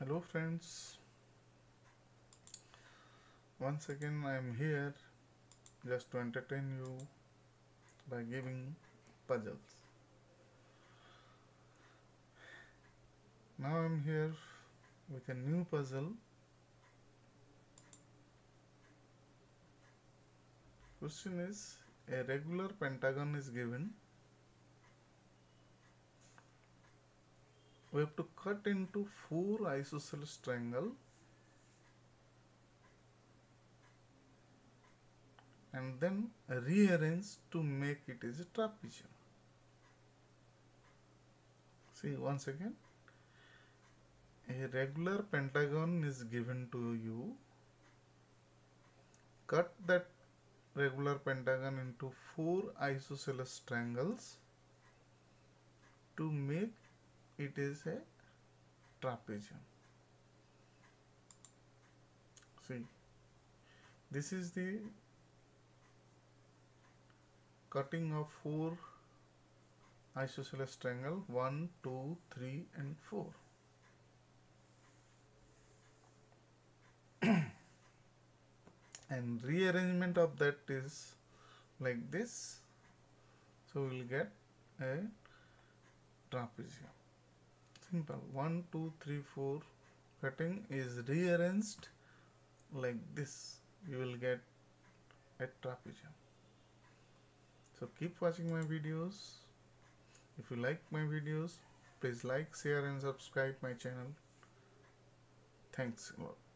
hello friends. Once again I am here just to entertain you by giving puzzles. Now I am here with a new puzzle. Question is a regular pentagon is given we have to cut into four isosceles triangle and then rearrange to make it as a trapezium. See once again a regular pentagon is given to you cut that regular pentagon into four isosceles triangles to make it is a trapezium. See, this is the cutting of four isosceles triangle 1, 2, 3 and 4. and rearrangement of that is like this. So we will get a trapezium simple. 1 2 3 4 cutting is rearranged like this. You will get a trapezium. So keep watching my videos. If you like my videos please like share and subscribe my channel. Thanks a lot